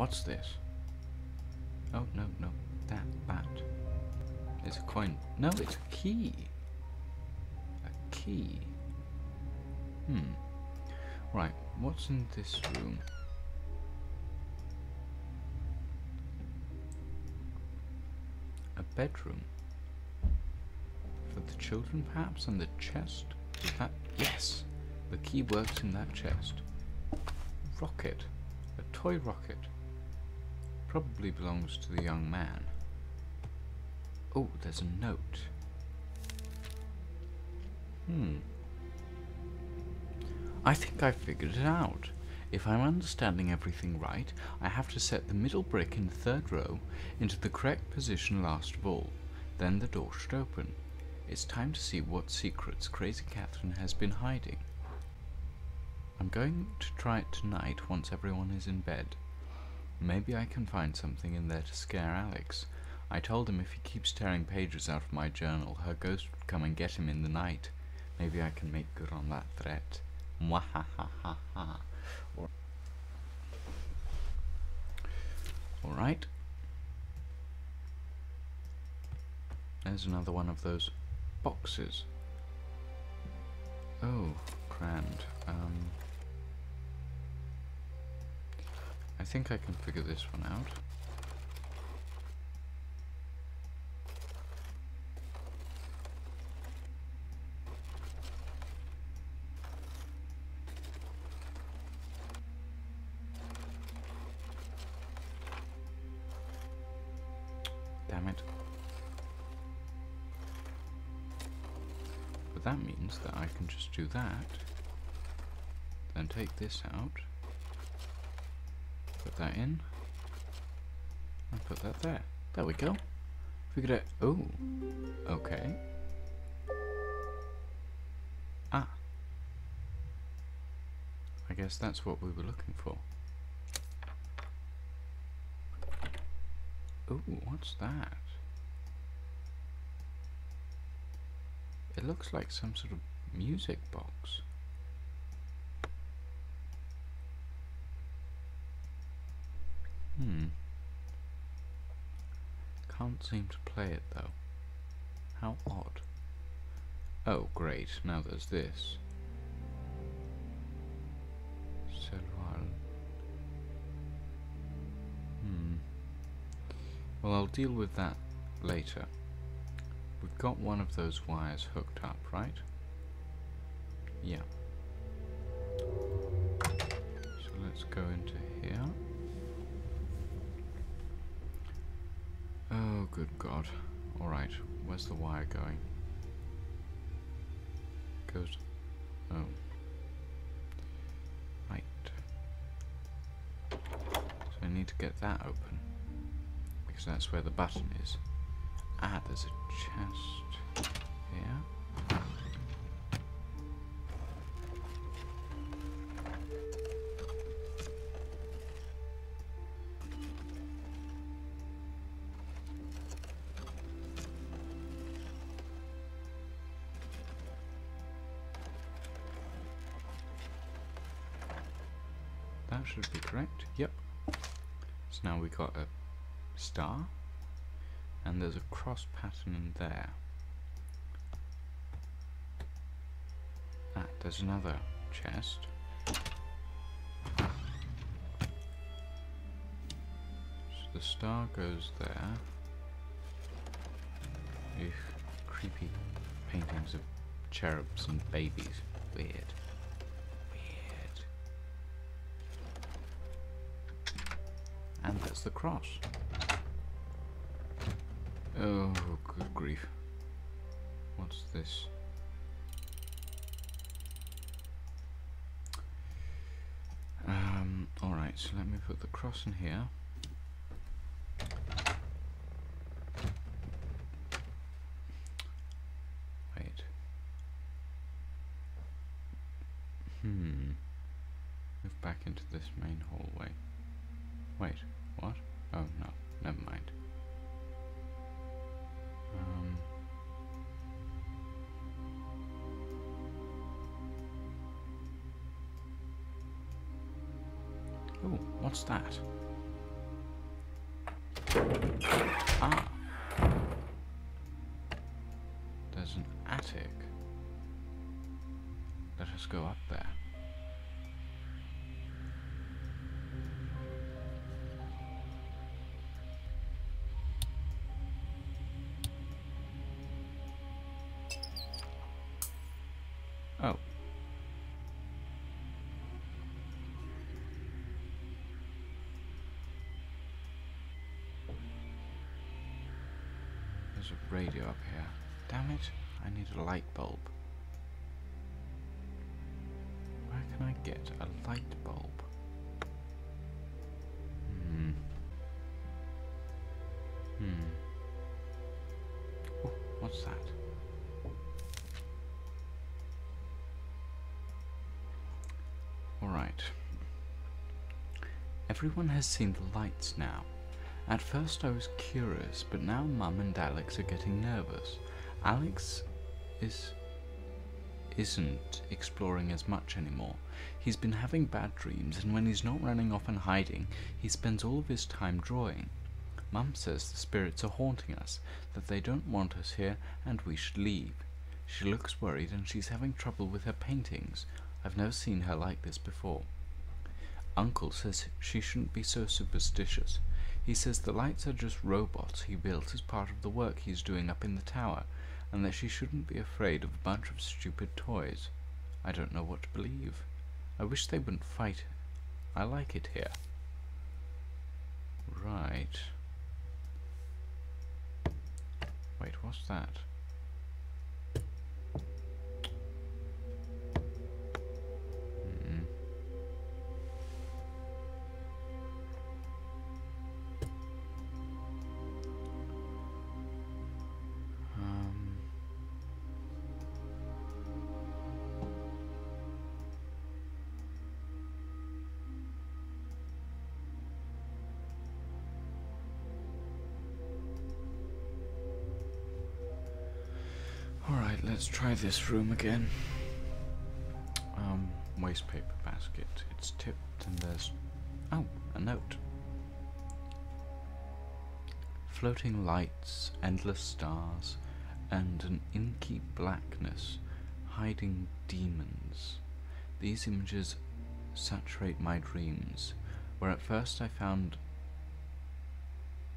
What's this? Oh, no, no. That, that. It's a coin. No, it's a key. A key. Hmm. Right, what's in this room? A bedroom. For the children, perhaps? And the chest? Is that... Yes! The key works in that chest. Rocket. A toy rocket. Probably belongs to the young man. Oh, there's a note. Hmm. I think I've figured it out. If I'm understanding everything right, I have to set the middle brick in the third row into the correct position last of all. Then the door should open. It's time to see what secrets Crazy Catherine has been hiding. I'm going to try it tonight once everyone is in bed. Maybe I can find something in there to scare Alex. I told him if he keeps tearing pages out of my journal, her ghost would come and get him in the night. Maybe I can make good on that threat. Mwahahaha. Alright. There's another one of those boxes. Oh, grand. Um, I think I can figure this one out. Damn it. But that means that I can just do that, then take this out, that in, and put that there. There we go. Figured out. Oh, okay. Ah. I guess that's what we were looking for. Oh, what's that? It looks like some sort of music box. Hmm. Can't seem to play it though. How odd. Oh, great. Now there's this. Selval. Hmm. Well, I'll deal with that later. We've got one of those wires hooked up, right? Yeah. So let's go into here. Oh, good God. Alright, where's the wire going? Goes... Oh. Right. So I need to get that open. Because that's where the button is. Ah, there's a chest here. Should be correct. Yep. So now we got a star and there's a cross pattern in there. Ah, there's another chest. So the star goes there. Eugh, creepy paintings of cherubs and babies. Weird. And there's the cross. Oh, good grief. What's this? Um, alright, so let me put the cross in here. Wait. Hmm. Move back into this main hallway. Wait, what? Oh, no, never mind. Oh, what's that? Ah. There's an attic. Let us go up there. There's a radio up here. Damn it, I need a light bulb. Where can I get a light bulb? Hmm. Hmm. Oh, what's that? Alright. Everyone has seen the lights now. At first I was curious, but now Mum and Alex are getting nervous. Alex is isn't exploring as much anymore. He's been having bad dreams, and when he's not running off and hiding, he spends all of his time drawing. Mum says the spirits are haunting us, that they don't want us here, and we should leave. She looks worried, and she's having trouble with her paintings. I've never seen her like this before. Uncle says she shouldn't be so superstitious. He says the lights are just robots he built as part of the work he's doing up in the tower, and that she shouldn't be afraid of a bunch of stupid toys. I don't know what to believe. I wish they wouldn't fight. I like it here. Right. Wait, what's that? Alright, let's try this room again. Um, waste paper basket. It's tipped and there's. Oh, a note. Floating lights, endless stars, and an inky blackness hiding demons. These images saturate my dreams, where at first I found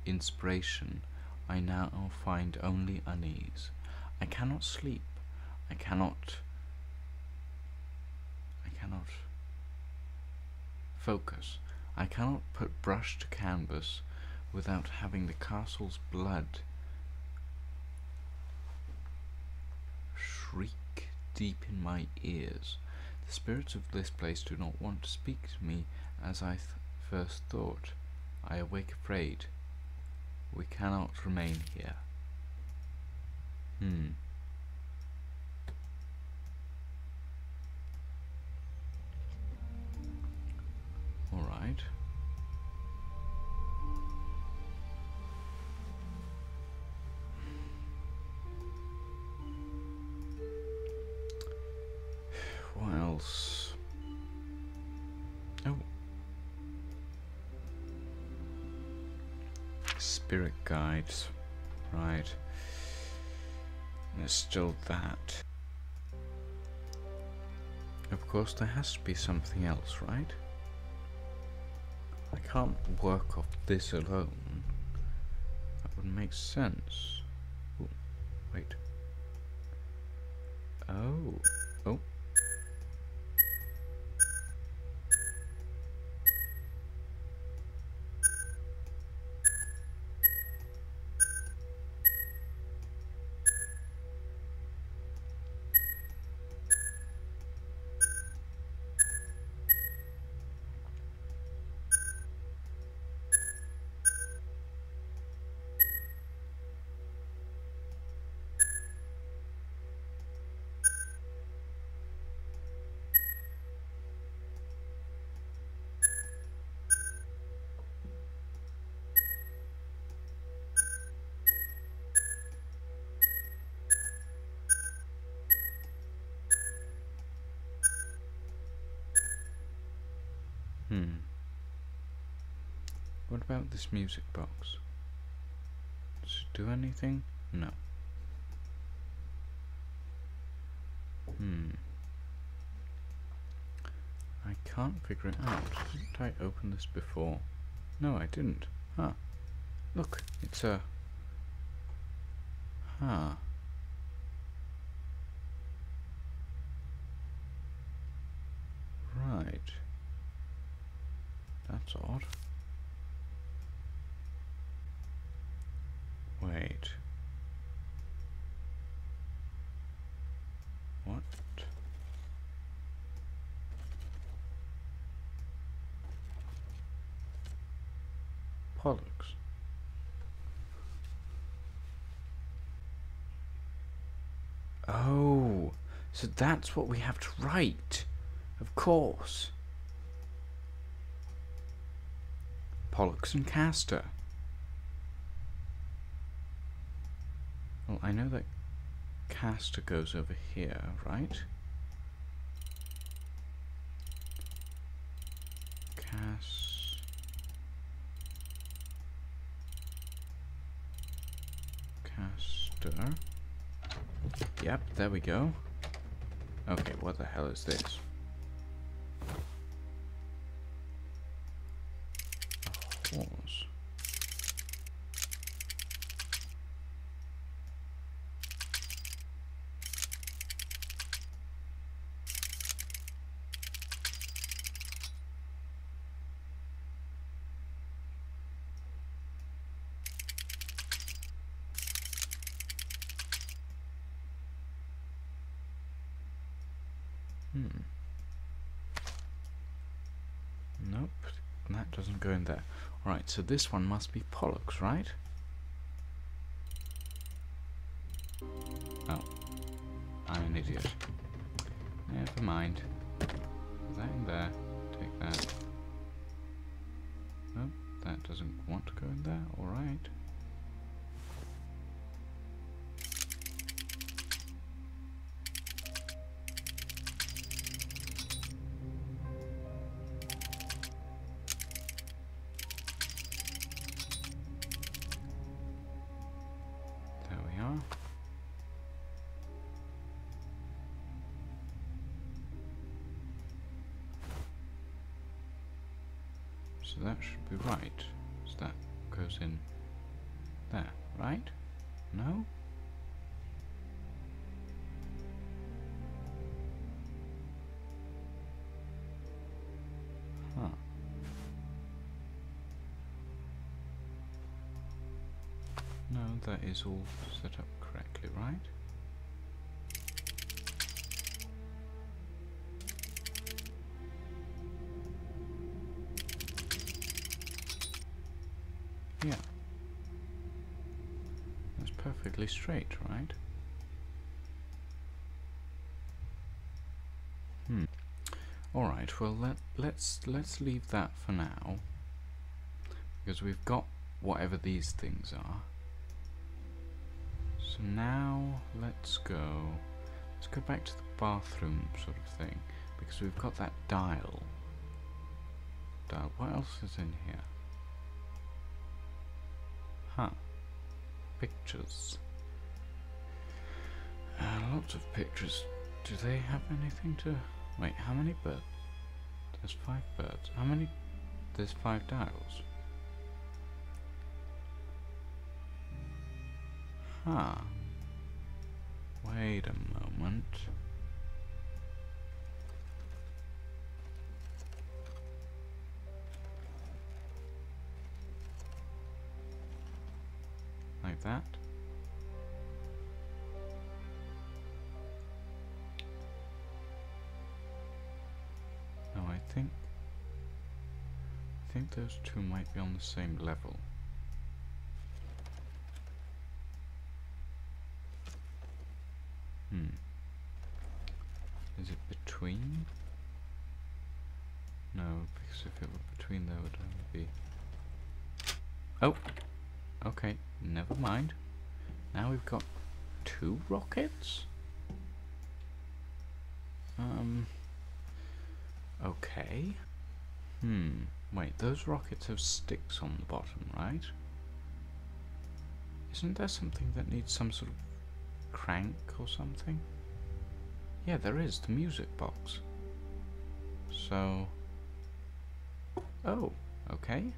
inspiration, I now find only unease. I cannot sleep. I cannot. I cannot focus. I cannot put brush to canvas without having the castle's blood shriek deep in my ears. The spirits of this place do not want to speak to me as I th- first thought. I awake afraid. We cannot remain here. Hmm. All right. What else? Oh. Spirit guides. Right. There's still that. Of course, there has to be something else, right? I can't work off this alone. That would make sense. Ooh, wait. Oh. Oh. Hmm. What about this music box? Does it do anything? No. Hmm. I can't figure it out. Didn't I open this before? No, I didn't. Huh. Look, it's a... Huh. Right. That's odd. Wait. What? Pollux. Oh, so that's what we have to write. Of course. Pollux and Castor. Well, I know that Castor goes over here, right? Cas... Castor. Yep, there we go. Okay, what the hell is this? A horse. Hmm. Nope, that doesn't go in there. Right, so this one must be Pollux, right? Oh, I'm an idiot. Never mind. Put that in there. Take that. Nope, that doesn't want to go in there. Alright. So that should be right. So that goes in there, right? No? Huh. No, that is all set up correctly, right? Straight, right? Hmm. All right. Well, let let's let's leave that for now because we've got whatever these things are. So now let's go. Let's go back to the bathroom sort of thing because we've got that dial. Dial. What else is in here? Huh. Pictures. Uh, lots of pictures. Do they have anything to... Wait, how many birds? There's five birds. How many... There's five dials. Huh. Wait a moment. Like that. Those two might be on the same level. Hmm. Is it between? No, because if it were between there would only be Oh! Okay, never mind. Now we've got two rockets? Um... Okay. Hmm. Wait, those rockets have sticks on the bottom, right? Isn't there something that needs some sort of crank or something? Yeah, there is, the music box. So... Oh, okay.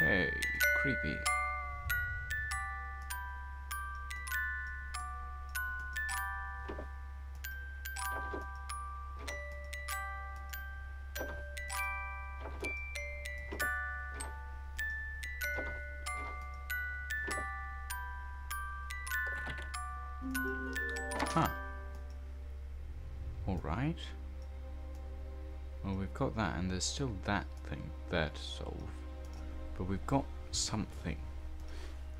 Okay, creepy. Huh. Alright. Well, we've got that, and there's still that thing there to solve. But we've got something.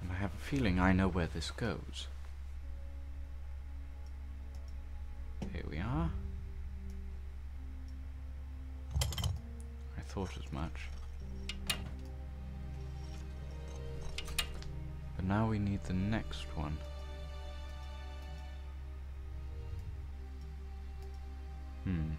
And I have a feeling I know where this goes. Here we are. I thought as much. But now we need the next one. Hmm.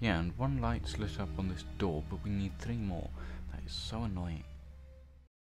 Yeah, and one light's lit up on this door, but we need three more. That is so annoying.